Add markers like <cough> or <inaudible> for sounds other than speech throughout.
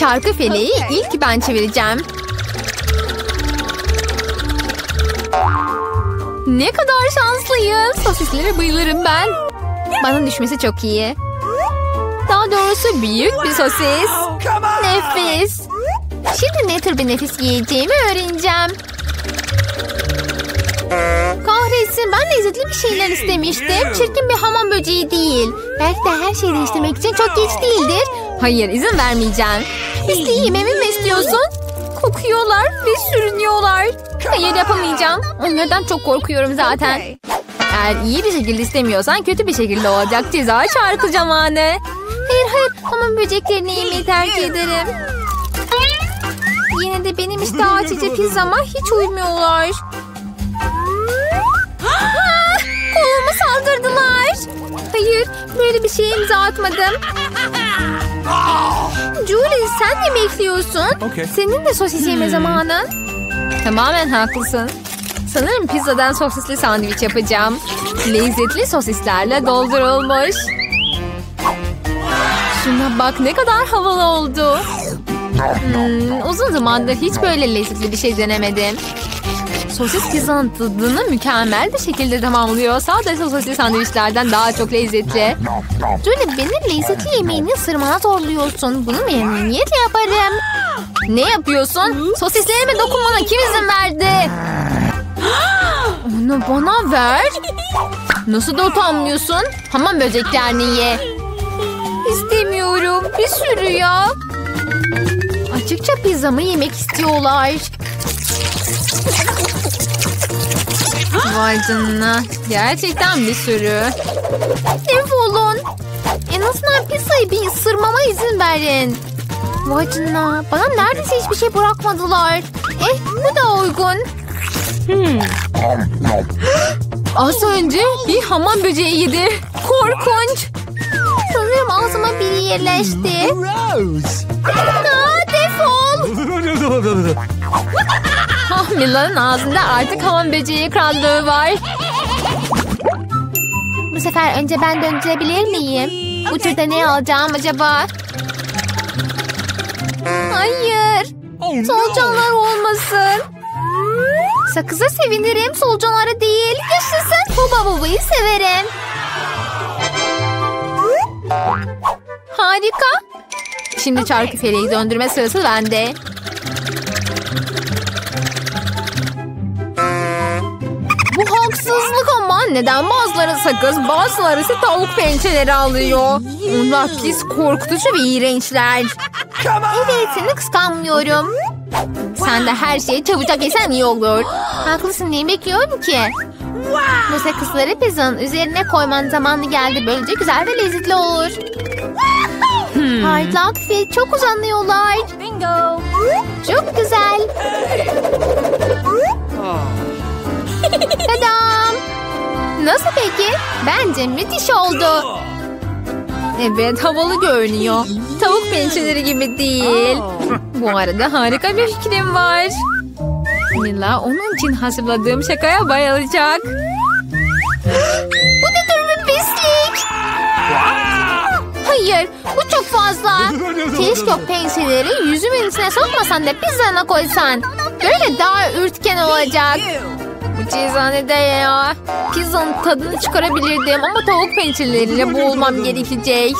Çarkı feleği ilk ben çevireceğim. Ne kadar şanslıyım. Sosislere bayılırım ben. Bana düşmesi çok iyi. Daha doğrusu büyük bir sosis. Nefis. Şimdi ne tür bir nefis yiyeceğimi öğreneceğim. Kahretsin ben lezzetli bir şeyler istemiştim. Çirkin bir hamam böceği değil. Belki de her şeyi değiştirmek için çok geç değildir. Hayır izin vermeyeceğim. Pisliği yememi mi istiyorsun? Kokuyorlar ve sürünüyorlar. Hayır yapamayacağım. Onlardan çok korkuyorum zaten. Eğer iyi bir şekilde istemiyorsan kötü bir şekilde olacak. Ceza şarkı zamanı. Hayır hayır hamam böceklerini yemeyi tercih ederim. Yine de benim işte açıcı pizzama hiç uymuyorlar. <gasps> Ah, Koluma saldırdılar. Hayır böyle bir şeye imza atmadım. Julie sen ne bekliyorsun? Okay. Senin de sosis yeme zamanın. Tamamen haklısın. Sanırım pizzadan sosisli sandviç yapacağım. Lezzetli sosislerle doldurulmuş. Şuna bak ne kadar havalı oldu. Hmm, uzun zamandır hiç böyle lezzetli bir şey denemedim. Sosis pizzanın tadını mükemmel bir şekilde tamamlıyor. Sadece sosisli sandviçlerden daha çok lezzetli. Julie beni lezzetli yemeğini ısırmana zorluyorsun. Bunu memnuniyetle yaparım. Ne yapıyorsun? Sosislerime dokunmana kim izin verdi? Onu bana ver. Nasıl da utanmıyorsun? Hamam böceklerini ye. İstemiyorum. Bir sürü ya. Açıkça pizzamı yemek istiyorlar. Vay canına. Gerçekten bir sürü. Defolun. En azından pizzayı bir ısırmama izin verin. Vay canına. Bana neredeyse hiçbir şey bırakmadılar. Eh bu da uygun. Az önce bir hamam böceği yedi. Korkunç. Sanırım ağzıma biri yerleşti. Gross. Aa, defol. <laughs> Ah, Mila'nın ağzında artık hamam böceği krallığı var. Bu sefer önce ben döndürebilir miyim? Bu turda ne alacağım acaba? Hayır. Oh. Solucanlar olmasın. Sakıza sevinirim, solucanlara değil. Yaşasın. Huba bubayı severim. Harika. Şimdi çarkı feleği döndürme sırası bende. Haksızlık ama neden bazıları sakız bazıları ise tavuk pençeleri alıyor. Onlar pis korkutucu ve iğrençler. Evet seni kıskanmıyorum. Sen de her şeyi çabucak yesen iyi olur. Haklısın neyi bekliyorum ki? Bu sakızları pizzanın üzerine koyman zamanı geldi. Böylece güzel ve lezzetli olur. Harika ve çok uzanıyorlar. Bingo. Çok güzel. <laughs> Tadam. Nasıl peki? Bence müthiş oldu. Evet havalı görünüyor. Tavuk pençeleri gibi değil. Bu arada harika bir fikrim var. Mila onun için hazırladığım şakaya bayılacak. Bu ne tür bir pislik? Hayır bu çok fazla. Keşke pençeleri yüzümün içine sokmasan da pizzana koysan. Böyle daha ürtken olacak. Bu cezanede ya. Pizzanın tadını çıkarabilirdim ama tavuk pençeleriyle boğulmam gerekecek.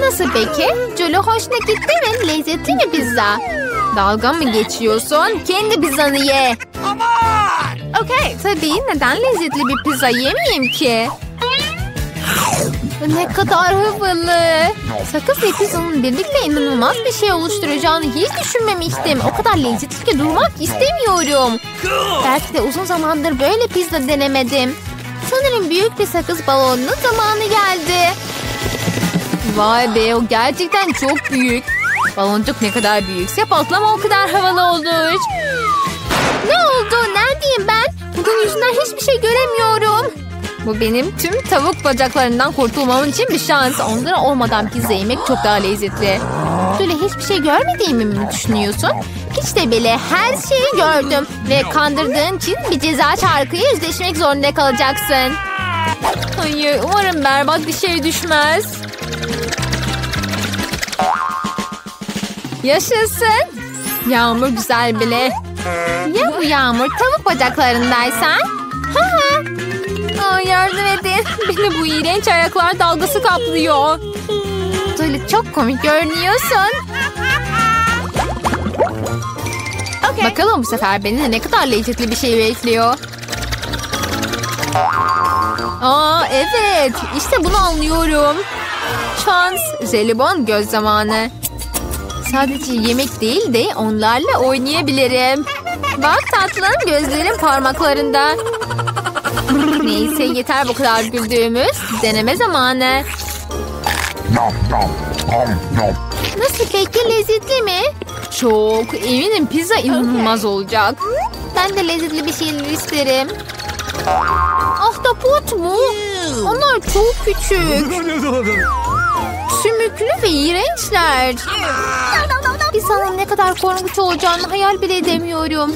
Nasıl peki? Jolly hoşuna gitti mi? Lezzetli mi pizza? Dalga mı geçiyorsun? Kendi pizzanı ye. Okey. Tabii neden lezzetli bir pizza yemeyeyim ki? Ne kadar havalı. Sakız ve pizzanın birlikte inanılmaz bir şey oluşturacağını hiç düşünmemiştim. O kadar lezzetli ki durmak istemiyorum. Belki de uzun zamandır böyle pizza denemedim. Sanırım büyük bir sakız balonunun zamanı geldi. Vay be o gerçekten çok büyük. Baloncuk ne kadar büyükse patlama o kadar havalı olur. Ne oldu? Neredeyim ben? Bugün yüzünden hiçbir şey göremiyorum. Bu benim tüm tavuk bacaklarından kurtulmam için bir şans. Onlara olmadan pizza yemek çok daha lezzetli. Böyle hiçbir şey görmediğimi mi düşünüyorsun? Hiç de bile her şeyi gördüm. Ve kandırdığın için bir ceza çarkıyla yüzleşmek zorunda kalacaksın. Hayır umarım berbat bir şey düşmez. Yaşasın. Yağmur güzel bile. Ya bu yağmur tavuk bacaklarındaysa? Ha ha. Aa, yardım edin. Beni bu iğrenç ayaklar dalgası kaplıyor. Böyle çok komik görünüyorsun. Bakalım bu sefer beni ne kadar lezzetli bir şey bekliyor. Aa evet. İşte bunu anlıyorum. Şans. Jelibon göz zamanı. Sadece yemek değil de onlarla oynayabilirim. Bak tatlım gözlerim parmaklarında. Neyse yeter bu kadar güldüğümüz. Deneme zamanı. Nasıl peki lezzetli mi? Çok eminim pizza inanılmaz olacak. Ben de lezzetli bir şeyler isterim. Ahtapot mu? Onlar çok küçük. Sümüklü ve iğrençler. Pizzanın ne kadar korkunç olacağını hayal bile edemiyorum.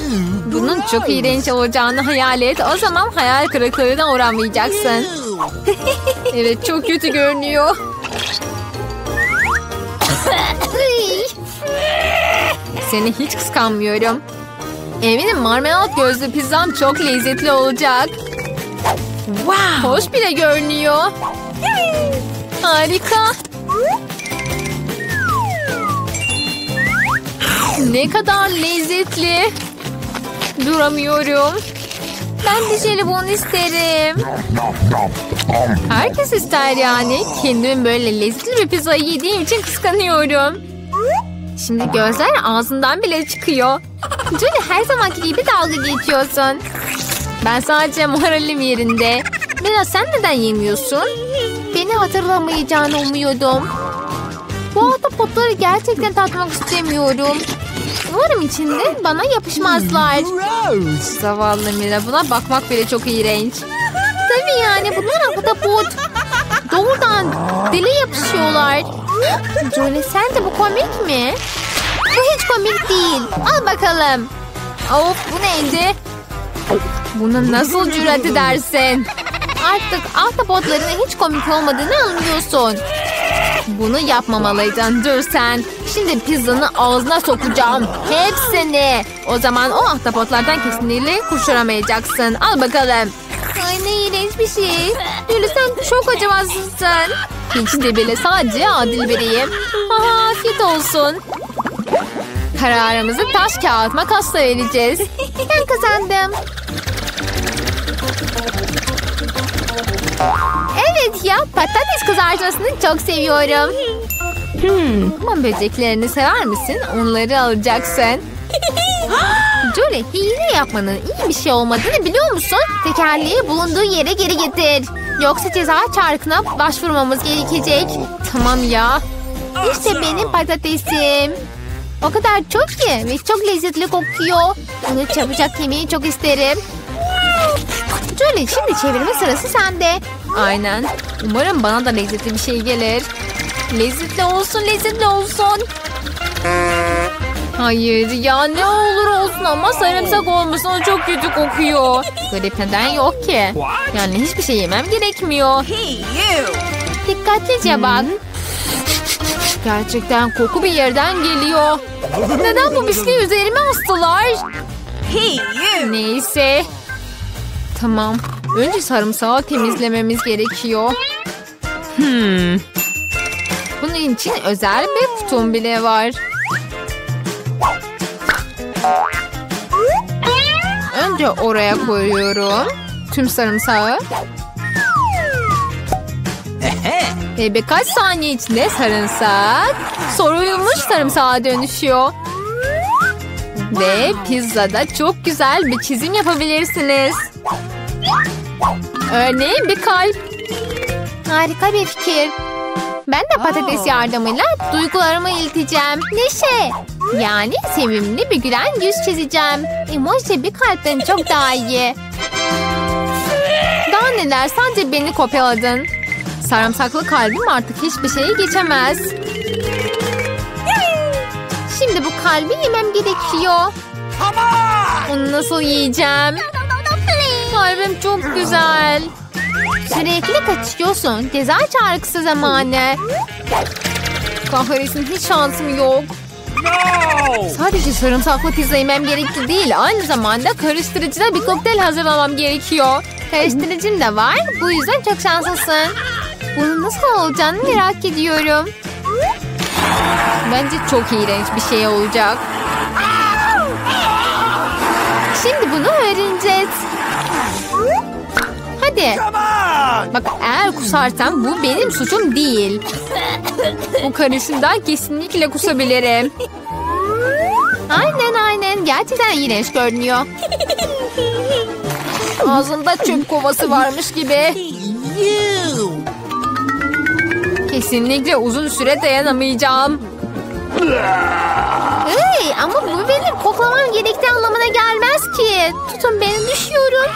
Bunun çok iğrenç olacağını hayal et. O zaman hayal kırıklığına uğramayacaksın. <laughs> evet çok kötü görünüyor. <laughs> Seni hiç kıskanmıyorum. Eminim marmelat gözlü pizzam çok lezzetli olacak. Wow. Hoş bile görünüyor. Harika. Ne kadar lezzetli. Duramıyorum. Ben de jelibon isterim. Herkes ister yani. Kendimin böyle lezzetli bir pizzayı yediğim için kıskanıyorum. Şimdi gözler ağzından bile çıkıyor. Julie her zamanki gibi dalga geçiyorsun. Ben sadece moralim yerinde. Mira sen neden yemiyorsun? Beni hatırlamayacağını umuyordum. Bu ahtapotları gerçekten tatmak istemiyorum. Umarım içinde bana yapışmazlar. Zavallı Mira buna bakmak bile çok iğrenç. Tabii yani bunlar ahtapot. Doğrudan dili yapışıyorlar. Jolie sen de bu komik mi? Bu hiç komik değil. Al bakalım. Of bu neydi? Bunu nasıl cüret edersin? Artık ahtapotların hiç komik olmadığını anlıyorsun. Bunu yapmamalıydın. Dur sen. Şimdi pizzanı ağzına sokacağım. Hepsini. O zaman o ahtapotlardan kesinlikle kurşuramayacaksın. Al bakalım. Ay ne iğrenç bir şey. Lülü sen çok acımasızsın. Hiç de bile sadece adil biriyim. Aha afiyet olsun. Kararımızı taş kağıt makasla vereceğiz. Ben kazandım. Evet ya patates kızartmasını çok seviyorum. Hmm, hamam böceklerini sever misin? Onları alacaksın. <gasps> Jolie hile yapmanın iyi bir şey olmadığını biliyor musun? Tekerleği bulunduğu yere geri getir. Yoksa ceza çarkına başvurmamız gerekecek. Tamam ya. İşte benim patatesim. O kadar çok ki ve çok lezzetli kokuyor. Onu çabucak yemeyi çok isterim. Jolie şimdi çevirme sırası sende. Aynen. Umarım bana da lezzetli bir şey gelir. Lezzetli olsun, lezzetli olsun. Hayır ya ne olur olsun ama sarımsak olmasın o çok kötü kokuyor. Garip neden yok ki? Yani hiçbir şey yemem gerekmiyor. Dikkatlice bak. Gerçekten koku bir yerden geliyor. Neden bu bisküvi üzerime astılar? Neyse. Tamam. Önce sarımsağı temizlememiz gerekiyor. Hmm. Bunun için özel bir kutum bile var. Önce oraya koyuyorum. Tüm sarımsağı. Ve birkaç saniye içinde sarımsak soyulmuş sarımsağa dönüşüyor. Ve pizzada çok güzel bir çizim yapabilirsiniz. Örneğin bir kalp. Harika bir fikir. Ben de patates yardımıyla duygularımı ileteceğim. Neşe. Yani sevimli bir gülen yüz çizeceğim. Emoji bir kalpten çok daha iyi. Daha neler sadece beni kopyaladın. Sarımsaklı kalbim artık hiçbir şeyi geçemez. Şimdi bu kalbi yemem gerekiyor. Onu nasıl yiyeceğim? Kalbim çok güzel. Sürekli kaçıyorsun. Ceza çağrısı zamanı. Kahretsin hiç şansım yok. Sadece sarımsaklı pizza yemem gerekli değil. Aynı zamanda karıştırıcıda bir kokteyl hazırlamam gerekiyor. Karıştırıcım da var. Bu yüzden çok şanslısın. Bunun nasıl olacağını merak ediyorum. Bence çok iğrenç bir şey olacak. Şimdi bunu öğreneceğiz. Hadi. Bak eğer kusarsam bu benim suçum değil. Bu karışımdan kesinlikle kusabilirim. Aynen aynen. Gerçekten iğrenç görünüyor. Ağzında çöp kovası varmış gibi. Kesinlikle uzun süre dayanamayacağım. Hey, ama bu benim koklamam gerektiği anlamına gelmez ki. Tutun beni düşüyorum.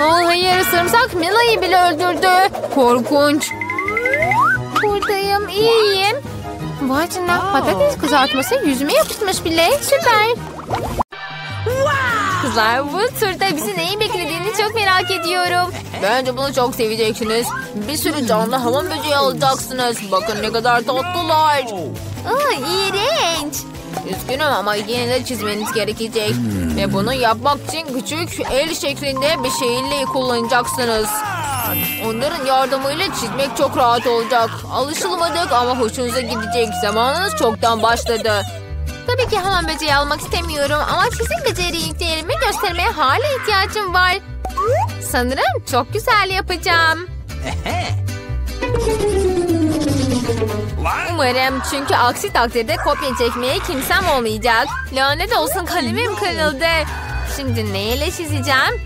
Oh, hayır sarımsak Mila'yı bile öldürdü. Korkunç. Buradayım iyiyim. Vay canına patates kızartması yüzüme yapışmış bile. Süper. Kızlar bu turda bizi neyin beklediğini çok merak ediyorum. Bence bunu çok seveceksiniz. Bir sürü canlı hamam böceği alacaksınız. Bakın ne kadar tatlılar. Aa, iğrenç. Üzgünüm ama yine de çizmeniz gerekecek. Ve bunu yapmak için küçük el şeklinde bir şeyle kullanacaksınız. Onların yardımıyla çizmek çok rahat olacak. Alışılmadık ama hoşunuza gidecek. Zamanınız çoktan başladı. Tabii ki hamam böceği almak istemiyorum ama sizin beceriliklerimi göstermeye hala ihtiyacım var. Sanırım çok güzel yapacağım. <laughs> Umarım çünkü aksi takdirde kopya çekmeye kimsem olmayacak. Lanet olsun kalemim kırıldı. Şimdi neyle çizeceğim?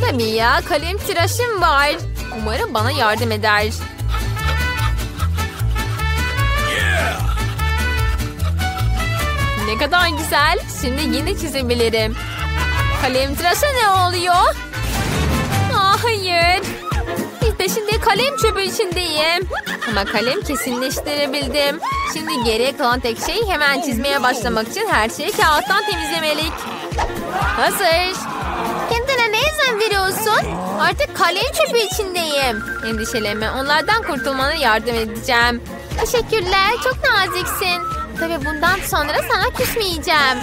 Tabii ya kalem tıraşım var. Umarım bana yardım eder. Ne kadar güzel. Şimdi yine çizebilirim. Kalem tıraşı ne oluyor? Ah hayır. Kalem çöpü içindeyim. Ama kalem kesinleştirebildim. Şimdi geriye kalan tek şey hemen çizmeye başlamak için her şeyi kağıttan temizlemelik. Hazır. Kendine ne izin veriyorsun? Artık kalem çöpü içindeyim. Endişelenme onlardan kurtulmana yardım edeceğim. Teşekkürler çok naziksin. Tabii bundan sonra sana küsmeyeceğim.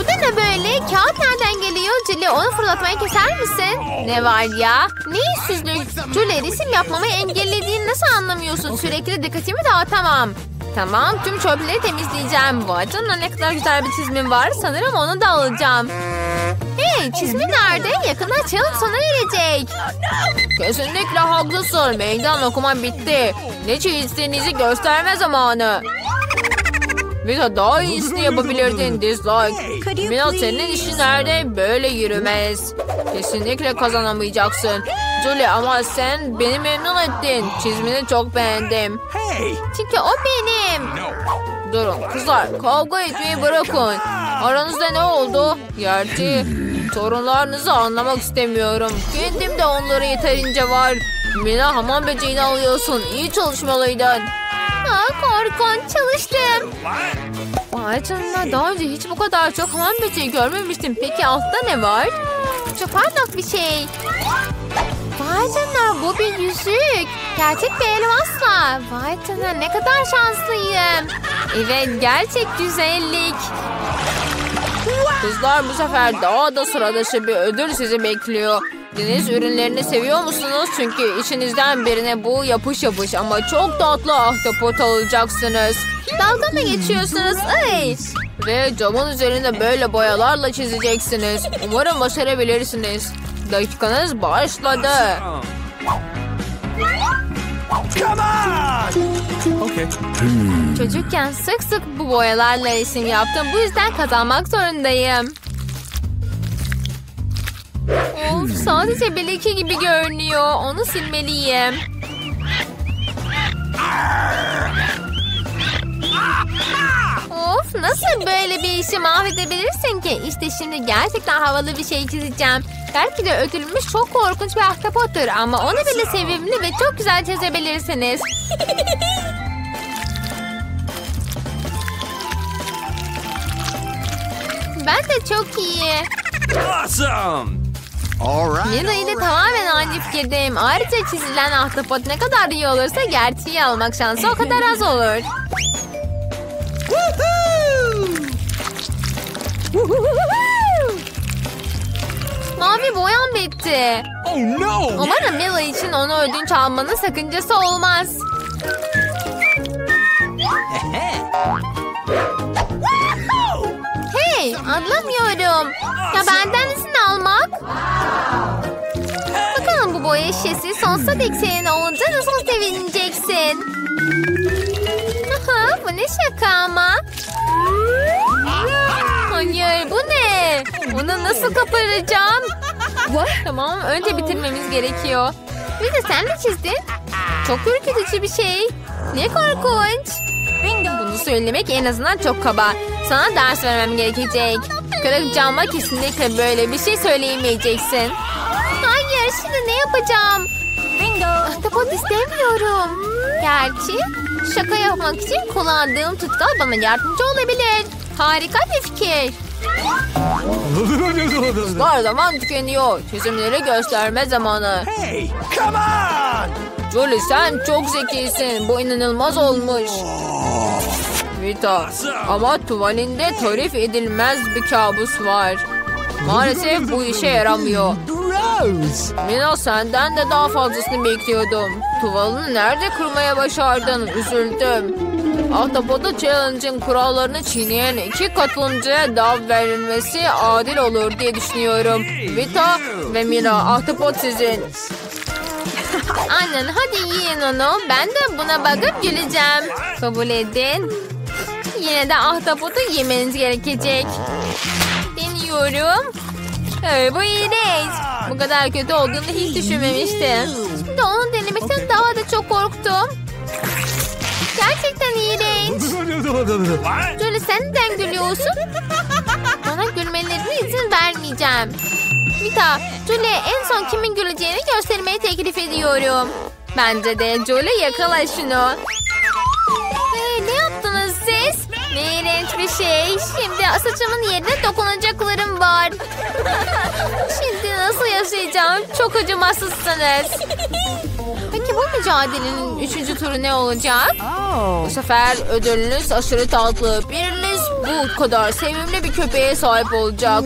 Bu da ne böyle? Kağıt nereden geliyor? Julie onu fırlatmayı keser misin? Ne var ya? Ne işsizlik? Julie resim yapmamı engellediğini nasıl anlamıyorsun? Sürekli dikkatimi dağıtamam. Tamam tüm çöpleri temizleyeceğim. Vay canına ne kadar güzel bir çizimim var. Sanırım onu da alacağım. Hey çizimi nerede? Yakında challenge sona erecek. Kesinlikle haklısın. Meydan okuma bitti. Ne çizdiğinizi gösterme zamanı. Vita daha iyisini yapabilirdin dislike. Mina senin işin nerede? Böyle yürümez. Kesinlikle kazanamayacaksın. Julie ama sen beni memnun ettin. Çizimini çok beğendim. Çünkü o benim. Durun kızlar kavga etmeyi bırakın. Aranızda ne oldu? Gerçi sorunlarınızı anlamak istemiyorum. Kendim de onlara yeterince var. Mina hamam böceğini alıyorsun. İyi çalışmalıydın. Aa, korkunç çalıştım. Vay canına daha önce hiç bu kadar çok hamam böceği görmemiştim. Peki altta ne var? Çok parlak bir şey. Vay canına bu bir yüzük. Gerçek bir elmasla. Vay canına ne kadar şanslıyım. Evet gerçek güzellik. Kızlar bu sefer daha da sıra dışı bir ödül sizi bekliyor. Deniz ürünlerini seviyor musunuz? Çünkü içinizden birine bu yapış yapış ama çok tatlı ahtapot alacaksınız. Dalga mı geçiyorsunuz? Ay. Ve camın üzerinde böyle boyalarla çizeceksiniz. Umarım başarabilirsiniz. Dakikanız başladı. Çocukken sık sık bu boyalarla resim yaptım. Bu yüzden kazanmak zorundayım. Of sadece bir leke gibi görünüyor. Onu silmeliyim. Of nasıl böyle bir işi mahvedebilirsin ki? İşte şimdi gerçekten havalı bir şey çizeceğim. Belki de ödülmüş çok korkunç bir ahtapottur ama onu bile sevimli ve çok güzel çizebilirsiniz. <laughs> ben de çok iyi. Awesome! All right. Mila ile tamamen aynı fikirdeyim. Ayrıca çizilen ahtapot ne kadar iyi olursa gerçeği almak şansı o kadar az olur. Mavi boyam bitti. Oh no! Umarım Mila için onu ödünç almanın sakıncası olmaz. Anlamıyorum. Ya benden izin almak? Bakalım bu boya şişesi sonsuza dek senin olunca nasıl sevineceksin? Aha, bu ne şaka ama? Hayır bu ne? Bunu nasıl kaparacağım? Tamam önce bitirmemiz gerekiyor. Bir de sen mi çizdin? Çok ürkütücü bir şey. Ne korkunç. Bunu söylemek en azından çok kaba. Sana ders vermem gerekecek. Kırık cama kesinlikle böyle bir şey söyleyemeyeceksin. Hayır şimdi ne yapacağım? Bingo. Ahtapot istemiyorum. Gerçi şaka yapmak için kullandığım tutkal bana yardımcı olabilir. Harika bir fikir. <laughs> Her zaman tükeniyor. Çözümleri gösterme zamanı. hey, come on! Julie sen çok zekisin. Bu inanılmaz olmuş. Vita ama tuvalinde tarif edilmez bir kabus var. Maalesef bu işe yaramıyor. Mina senden de daha fazlasını bekliyordum. Tuvalını nerede kırmaya başardın? Üzüldüm. Ahtapota Challenge'ın kurallarını çiğneyen iki katılımcıya dav verilmesi adil olur diye düşünüyorum. Vita ve Mira ahtapot sizin. Aynen hadi yiyin onu. Ben de buna bakıp güleceğim. Kabul edin. Yine de ahtapotu yemeniz gerekecek. Deniyorum. Ee, bu iğrenç. Bu kadar kötü olduğunu hiç düşünmemiştim. Şimdi onu denemekten daha da çok korktum. Gerçekten iğrenç. Julie sen neden gülüyorsun? Bana gülmelerine izin vermeyeceğim. Vita, Julie en son kimin güleceğini göstermeyi teklif ediyorum. Bence de Julie yakala şunu. Ee, ne yaptınız siz? Ne iğrenç bir şey. Şimdi saçımın yerine dokunacaklarım var. Şimdi nasıl yaşayacağım? Çok acımasızsınız. Peki bu mücadelenin üçüncü turu ne olacak? Bu sefer ödülünüz aşırı tatlı. Biriniz bu kadar sevimli bir köpeğe sahip olacak.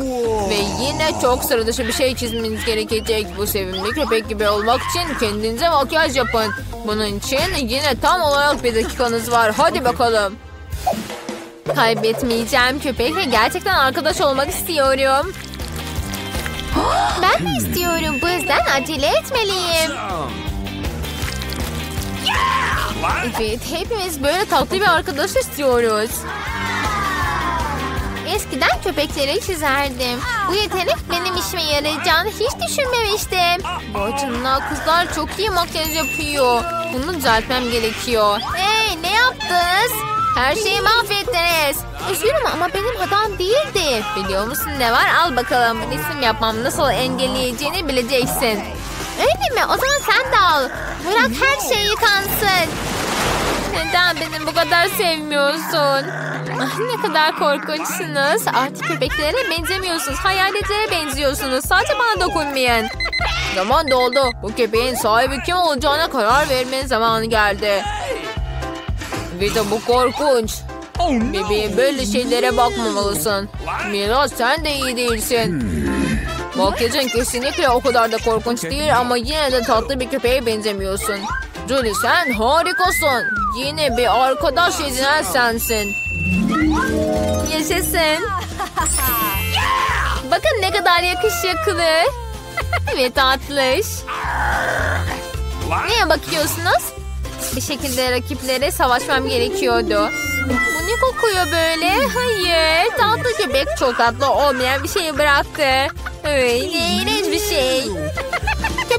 Ve yine çok sıra dışı bir şey çizmeniz gerekecek. Bu sevimli köpek gibi olmak için kendinize makyaj yapın. Bunun için yine tam olarak bir dakikanız var. Hadi bakalım. Kaybetmeyeceğim köpekle gerçekten arkadaş olmak istiyorum. Ben de istiyorum. Bu yüzden acele etmeliyim. Evet, hepimiz böyle tatlı bir arkadaş istiyoruz. Eskiden köpekleri çizerdim. Bu yetenek benim işime yarayacağını hiç düşünmemiştim. Canına kızlar çok iyi makyaj yapıyor. Bunu düzeltmem gerekiyor. Hey ne yaptınız? Her şeyi mahvettiniz. Üzgünüm ama benim hatam değildi. Biliyor musun ne var? Al bakalım. Resim yapmam nasıl engelleyeceğini bileceksin. Öyle mi? O zaman sen de al. Bırak her şey yıkansın. Neden beni bu kadar sevmiyorsun? Ah, ne kadar korkunçsunuz. Artık köpeklere benzemiyorsunuz. Hayaletlere benziyorsunuz. Sadece bana dokunmayın. Zaman doldu. Bu köpeğin sahibi kim olacağına karar vermenin zamanı geldi. Vita bu korkunç. Oh! Bebeğim böyle şeylere bakmamalısın. Mira sen de iyi değilsin. Makyajın kesinlikle o kadar da korkunç değil ama yine de tatlı bir köpeğe benzemiyorsun. Julie sen harikasın. Yine bir arkadaş edinen sensin. Yaşasın. <laughs> Bakın ne kadar yakışıklı. <laughs> Ve tatlış. Neye bakıyorsunuz? Bir şekilde rakiplere savaşmam gerekiyordu. Bu ne kokuyor böyle? Hayır. Tatlı köpek çok tatlı olmayan bir şeyi bıraktı. Öyle iğrenç bir şey.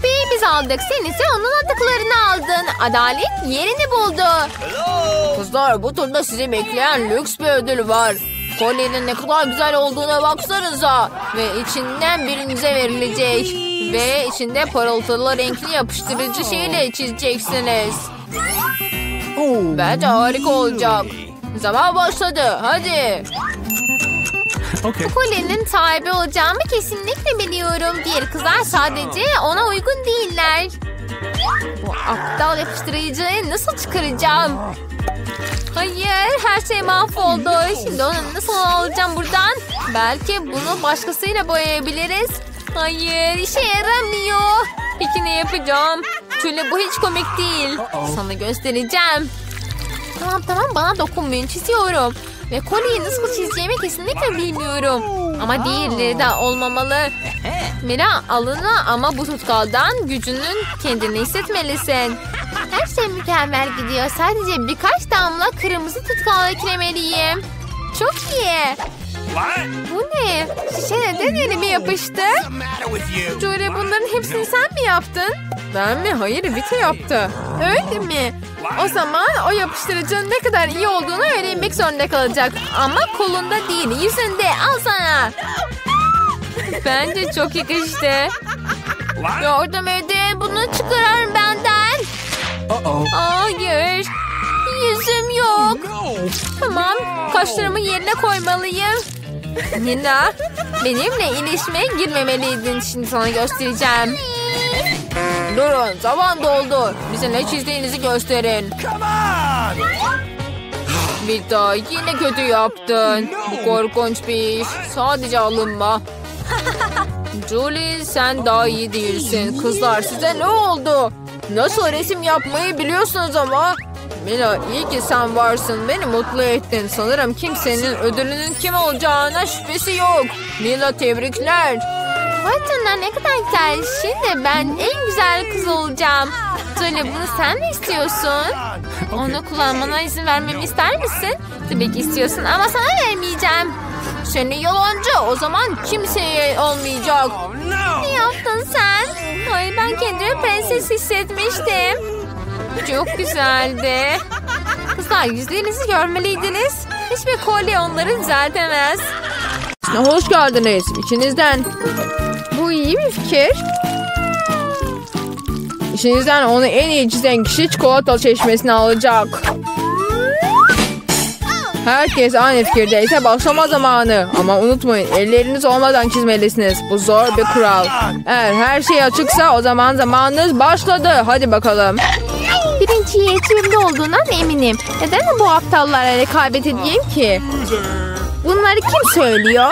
Köpeği biz aldık. Sen ise onun atıklarını aldın. Adalet yerini buldu. Kızlar bu turda sizi bekleyen lüks bir ödül var. Kolyenin ne kadar güzel olduğuna baksanıza. Ve içinden birinize verilecek. Ve içinde parıltılı renkli yapıştırıcı şeyle çizeceksiniz. Bence harika olacak. Zaman başladı. Hadi. Okay. Bu kolyenin sahibi olacağımı kesinlikle biliyorum. Diğer kızlar sadece ona uygun değiller. Bu aptal yapıştırıcıyı nasıl çıkaracağım? Hayır, her şey mahvoldu. Şimdi onu nasıl alacağım buradan? Belki bunu başkasıyla boyayabiliriz. Hayır, işe yaramıyor. Peki ne yapacağım? Şöyle bu hiç komik değil. Sana göstereceğim. Tamam tamam bana dokunmayın çiziyorum. Ve kolyeyi nasıl çizeceğimi kesinlikle bilmiyorum. Ama diğerleri de olmamalı. Mira alına ama bu tutkaldan gücünün kendini hissetmelisin. Her şey mükemmel gidiyor. Sadece birkaç damla kırmızı tutkal eklemeliyim. Çok iyi. Bu ne? Şişe neden elime yapıştı? Jory bunların hepsini sen mi yaptın? Ben mi? Hayır Vita yaptı. Öyle mi? O zaman o yapıştırıcının ne kadar iyi olduğunu öğrenmek zorunda kalacak. Ama kolunda değil yüzünde al sana. Bence çok yakıştı. Yardım edin bunu çıkarın benden. Hayır. Yüzüm yok. Tamam kaşlarımı yerine koymalıyım. Nina benimle ilişmeye girmemeliydin. Şimdi sana göstereceğim. Durun zaman doldu. Bize ne çizdiğinizi gösterin. Come on! Vita yine kötü yaptın. Bu korkunç bir iş. Sadece alınma. <laughs> Julie sen daha iyi değilsin. Kızlar size ne oldu? Nasıl resim yapmayı biliyorsunuz ama. Mila iyi ki sen varsın. Beni mutlu ettin. Sanırım kimsenin ödülünün kim olacağına şüphesi yok. Mila tebrikler. Vay canına ne kadar güzel. Şimdi ben en güzel kız olacağım. Söyle bunu sen mi istiyorsun? <laughs> Onu kullanmana izin vermemi ister misin? Tabii ki istiyorsun ama sana vermeyeceğim. Seni yalancı o zaman kimseye olmayacak. Ne yaptın sen? Hayır ben kendimi prenses hissetmiştim. Çok güzeldi. Kızlar yüzlerinizi görmeliydiniz. Hiçbir kolye onları düzeltemez. Hoş geldiniz. İçinizden. Bu iyi bir fikir. İçinizden onu en iyi çizen kişi çikolata çeşmesini alacak. Herkes aynı fikirdeyse başlama zamanı. Ama unutmayın elleriniz olmadan çizmelisiniz. Bu zor bir kural. Eğer her şey açıksa o zaman zamanınız başladı. Hadi bakalım. Birinciye etimde olduğundan eminim. Neden bu aptallara rekabet edeyim ki? Bunları kim söylüyor?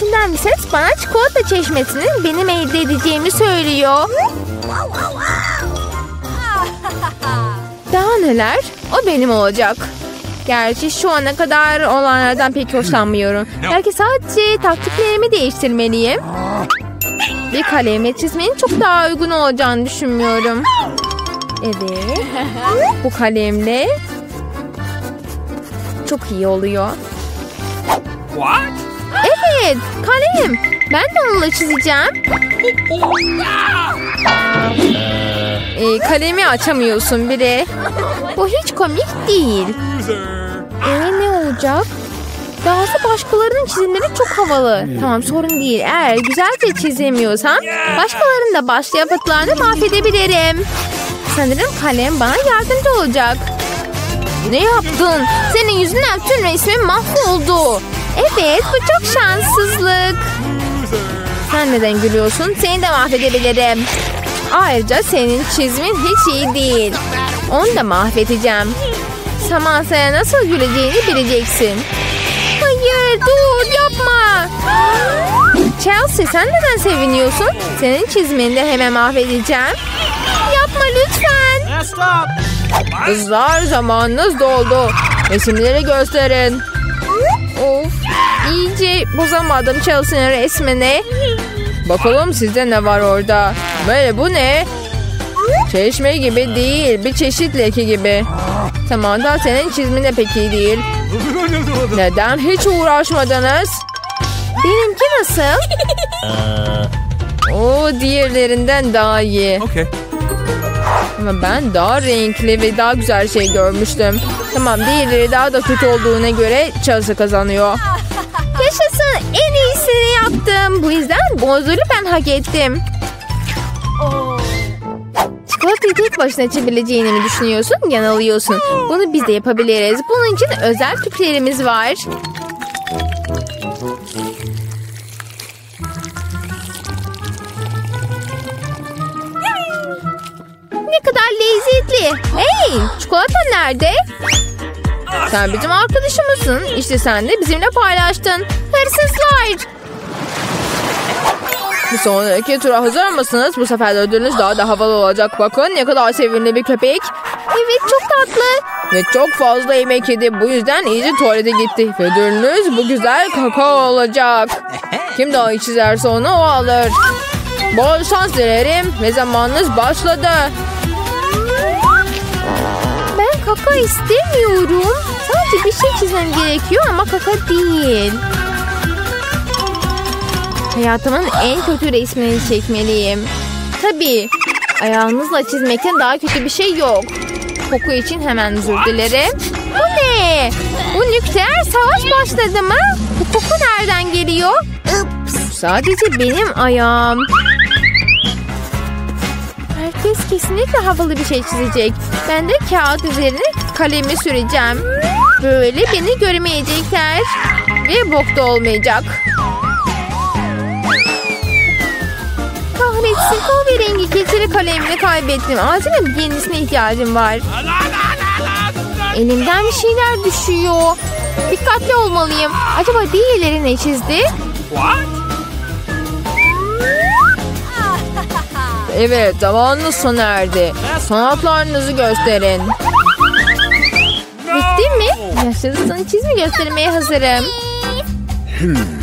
İçinden bir ses bana çikolata çeşmesinin benim elde edeceğimi söylüyor. <laughs> Daha neler? O benim olacak. Gerçi şu ana kadar olanlardan pek hoşlanmıyorum. Belki sadece taktiklerimi değiştirmeliyim. Bir kalemle çizmenin çok daha uygun olacağını düşünmüyorum. Evet. Bu kalemle çok iyi oluyor. What? Evet, kalem. Ben de onunla çizeceğim. Ee, kalemi açamıyorsun bile. Bu hiç komik değil. Ee, ne olacak? Dahası başkalarının çizimleri çok havalı. Tamam sorun değil. Eğer güzelce çizemiyorsam başkalarının da başlı yapıtlarını mahvedebilirim. Sanırım kalem bana yardımcı olacak. Ne yaptın? Senin yüzünden tüm resmim mahvoldu. Evet bu çok şanssızlık. Sen neden gülüyorsun? Seni de mahvedebilirim. Ayrıca senin çizmin hiç iyi değil. Onu da mahvedeceğim. Samansa'ya nasıl güleceğini bileceksin. Hayır dur yapma. Chelsea sen neden seviniyorsun? Senin çizmeni de hemen mahvedeceğim. Yapma lütfen. Kızlar zamanınız doldu. Resimleri gösterin. Of iyice bozamadım Chelsea'nin resmini. Bakalım sizde ne var orada. Böyle bu ne? Çeşme gibi değil. Bir çeşit leke gibi. Tamam da senin çizmin de pek iyi değil. Neden hiç uğraşmadınız? Benimki nasıl? o diğerlerinden daha iyi. Okay. Ama ben daha renkli ve daha güzel şey görmüştüm. Tamam diğerleri daha da kötü olduğuna göre Chelsea kazanıyor yaptım. Bu yüzden bonzoli ben hak ettim. Çikolatayı tek başına açabileceğini mi düşünüyorsun? Yanılıyorsun. Bunu biz de yapabiliriz. Bunun için özel tüplerimiz var. Ne kadar lezzetli. Hey, çikolata nerede? Sen bizim arkadaşımızsın. İşte sen de bizimle paylaştın. Hırsızlar. Bir sonraki tura hazır mısınız? Bu sefer de ödülünüz daha da havalı olacak. Bakın ne kadar sevimli bir köpek. Evet çok tatlı. Ve çok fazla yemek yedi. Bu yüzden iyice tuvalete gitti. Ve ödülünüz bu güzel kakao olacak. <laughs> Kim daha çizerse onu o alır. Bol şans dilerim. Ve zamanınız başladı. Ben kaka istemiyorum. Sadece bir şey çizmem gerekiyor ama kaka değil. Hayatımın en kötü resmini çekmeliyim. Tabii. Ayağınızla çizmekten daha kötü bir şey yok. Koku için hemen özür dilerim. Bu ne? Bu nükleer savaş başladı mı? Bu koku nereden geliyor? Ups, sadece benim ayağım. Herkes kesinlikle havalı bir şey çizecek. Ben de kağıt üzerine kalemi süreceğim. Böyle beni görmeyecekler. Ve bok da olmayacak. Kahretsin kahverengi keçeli kalemini kaybettim. Acilen yenisine ihtiyacım var. Elimden bir şeyler düşüyor. Dikkatli olmalıyım. Acaba diğerleri ne çizdi? Evet zamanınız sona erdi. Sanatlarınızı gösterin. Bitti mi? Yaşasın çizimi göstermeye hazırım.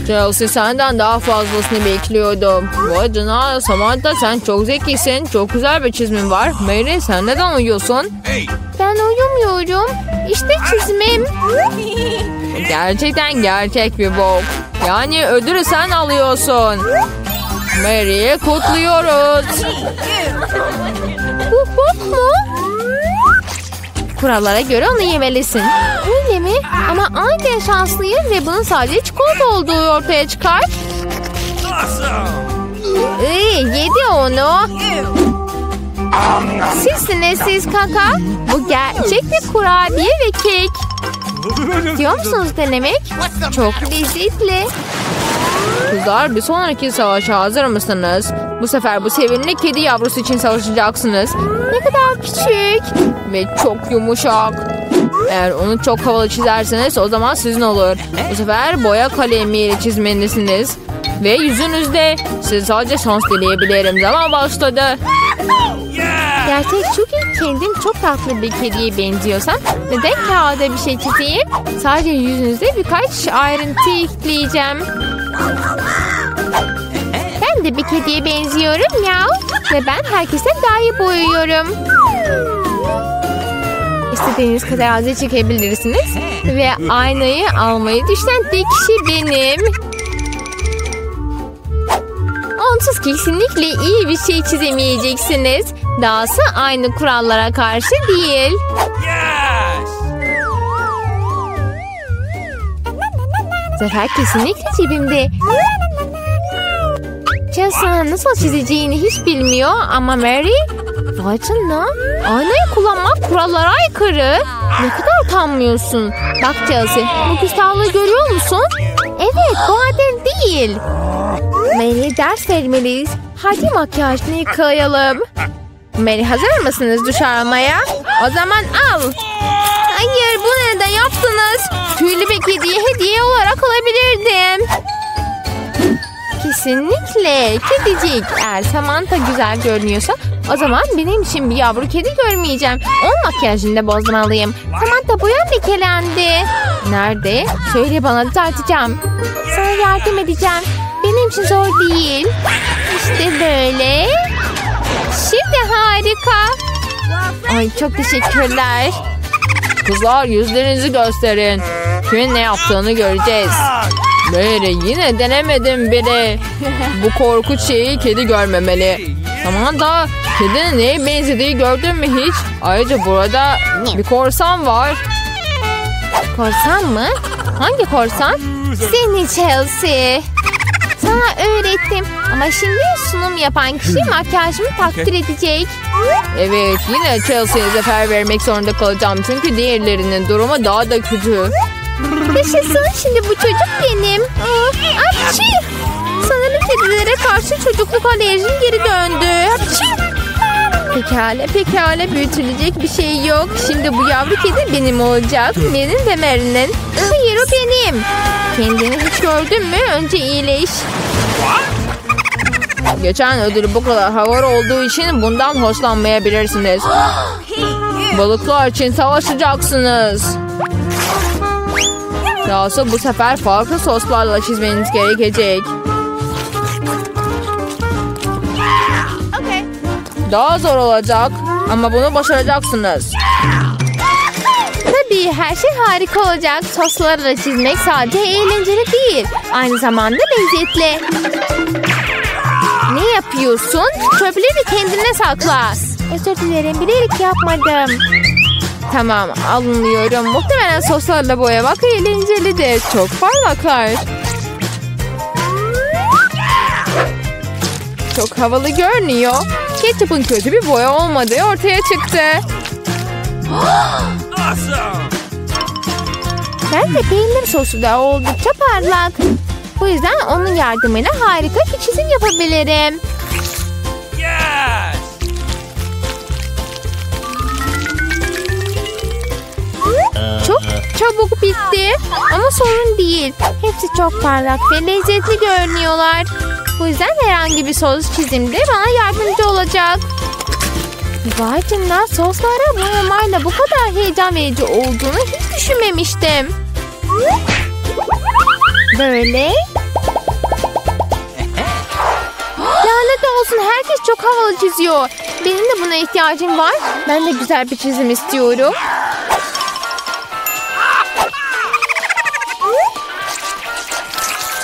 Chelsea senden daha fazlasını bekliyordum. Vay canına Samantha sen çok zekisin. Çok güzel bir çizmin var. Mary sen neden uyuyorsun? Ben uyumuyorum. İşte çizimim. Gerçekten gerçek bir bok. Yani ödülü sen alıyorsun. Mary'i kutluyoruz. Bu bok mu? Kurallara göre onu yemelisin. Öyle mi? Ama aniden şanslıyım ve bunun sadece çikolata olduğu ortaya çıkar. Iy, yedi onu. Sizsiniz siz kaka. Bu gerçek bir kurabiye ve kek. Diyor musunuz denemek? Çok lezzetli. Kızlar bir sonraki savaşa hazır mısınız? Bu sefer bu sevimli kedi yavrusu için savaşacaksınız. Ne kadar küçük. Ve çok yumuşak. Eğer onu çok havalı çizerseniz o zaman sizin olur. Bu sefer boya kalemiyle çizmelisiniz. Ve yüzünüzde. Size sadece şans dileyebilirim. Zaman başladı. Gerçek çünkü kendim çok tatlı bir kediye benziyorsam neden kağıda bir şey çizeyim? Sadece yüzünüzde birkaç ayrıntı ekleyeceğim. De bir kediye benziyorum ya. Ve ben herkesten daha iyi boyuyorum. İstediğiniz kadar ağzı çekebilirsiniz. Ve aynayı almayı düşünen tek kişi benim. Onsuz kesinlikle iyi bir şey çizemeyeceksiniz. Dahası aynı kurallara karşı değil. Zafer kesinlikle cebimde. Chelsea nasıl çizeceğini hiç bilmiyor ama Mary... Vay canına. Aynayı kullanmak kurallara aykırı. Ne kadar utanmıyorsun. Bak Chelsea bu küstahlığı görüyor musun? Evet bu adil değil. Mary ders vermeliyiz. Hadi makyajını yıkayalım. Mary hazır mısınız duş almaya? O zaman al. Hayır bunu neden yaptınız? Kesinlikle kedicik. Eğer Samantha güzel görünüyorsa o zaman benim için bir yavru kedi görmeyeceğim. Onun makyajını da bozmalıyım. Samantha boyan lekelendi. Nerede? Söyle bana düzelteceğim. Sana yardım edeceğim. Benim için zor değil. İşte böyle. Şimdi harika. Ay çok teşekkürler. Kızlar yüzlerinizi gösterin. Kimin ne yaptığını göreceğiz. Mary yine denemedim bile. Bu korkunç şeyi kedi görmemeli. Tamam da kedinin neye benzediği gördün mü hiç? Ayrıca burada bir korsan var. Korsan mı? Hangi korsan? Seni Chelsea. Sana öğrettim ama şimdi sunum yapan kişi makyajımı takdir edecek. Evet yine Chelsea'ye zafer vermek zorunda kalacağım çünkü diğerlerinin durumu daha da kötü. Yaşasın şimdi bu çocuk benim. Apçı! Sanırım kedilere karşı çocukluk alerjim geri döndü. Apçı! Pekala pekala büyütülecek bir şey yok. Şimdi bu yavru kedi benim olacak. Benim ve Mary'nin. Hayır o benim. Kendini hiç gördün mü? Önce iyileş. Geçen ödül bu kadar havalı olduğu için bundan hoşlanmayabilirsiniz. <gasps> Balıklar için savaşacaksınız. Dahası bu sefer farklı soslarla çizmeniz gerekecek. Daha zor olacak ama bunu başaracaksınız. Tabii her şey harika olacak. Soslarla çizmek sadece eğlenceli değil. Aynı zamanda lezzetli. Ne yapıyorsun? Çöpleri kendine sakla. Özür dilerim bilerek yapmadım. Tamam alınıyorum. Muhtemelen soslarla boyamak eğlencelidir. Çok parlaklar. Çok havalı görünüyor. Ketçup'un kötü bir boya olmadığı ortaya çıktı. Ben de peynir sosu da oldukça parlak. Bu yüzden onun yardımıyla harika bir çizim yapabilirim. Çok çabuk bitti ama sorun değil. Hepsi çok parlak ve lezzetli görünüyorlar. Bu yüzden herhangi bir sos çizimde bana yardımcı olacak. Vay canına soslara boyamayla bu kadar heyecan verici olduğunu hiç düşünmemiştim. Böyle. Lanet olsun herkes çok havalı çiziyor. Benim de buna ihtiyacım var. Ben de güzel bir çizim istiyorum.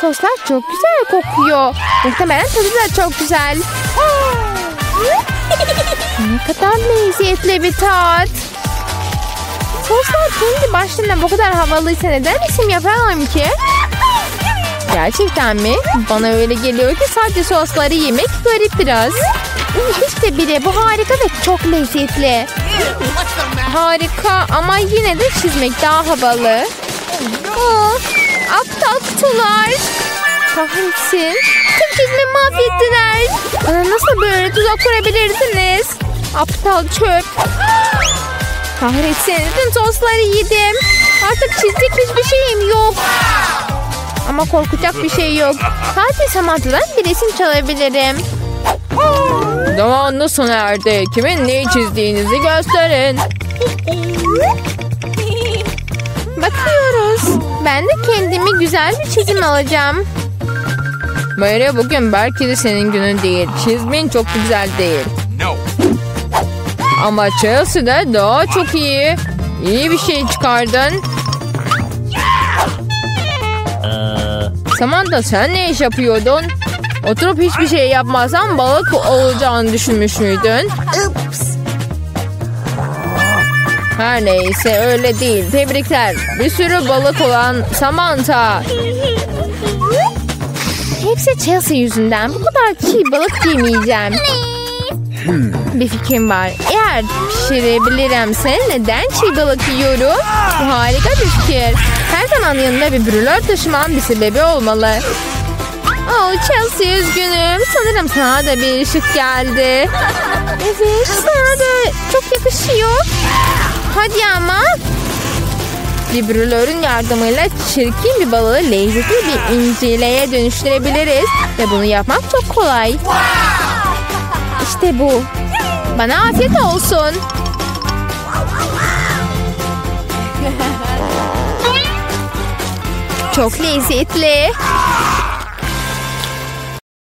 Soslar çok güzel kokuyor. Muhtemelen tadı da çok güzel. <laughs> ne kadar lezzetli bir tat. Soslar kendi başlarına bu kadar havalıysa neden isim yapamam ki? Gerçekten mi? Bana öyle geliyor ki sadece sosları yemek garip biraz. İşte bile bu harika ve çok lezzetli. Harika ama yine de çizmek daha havalı. Oh, aptal kutular. Kahretsin. Tüm çizimi mahvettiler. Bana nasıl böyle tuzak kurabilirsiniz? Aptal çöp. Kahretsin. Tüm sosları yedim. Artık çizecek hiçbir şeyim yok. Ama korkacak bir şey yok. Sadece Samantha'dan bir resim çalabilirim. Zamanlı sona erdi. Kimin neyi çizdiğinizi gösterin. Bakıyoruz. Ben de kendimi güzel bir çizim alacağım. Mary bugün belki de senin günün değil. Çizmin çok güzel değil. No! Ama Chelsea'de daha çok iyi. İyi bir şey çıkardın. Samantha sen ne iş yapıyordun? Oturup hiçbir şey yapmazsan balık olacağını düşünmüş müydün? Her neyse öyle değil. Tebrikler. Bir sürü balık olan Samantha. Hepsi Chelsea yüzünden. Bu kadar çiğ balık yemeyeceğim. Bir fikrim var. Eğer pişirebilirimse neden çiğ balık yiyorum? Bu harika bir fikir. Her zaman yanında bir brülör taşımam bir sebebi olmalı. Oh Chelsea üzgünüm. Sanırım sana da bir ışık geldi. Evet sana da çok yakışıyor. Hadi ama. Bir brülörün yardımıyla çirkin bir balığı lezzetli bir incileye dönüştürebiliriz. Ve bunu yapmak çok kolay. İşte bu. Bana afiyet olsun. Çok lezzetli.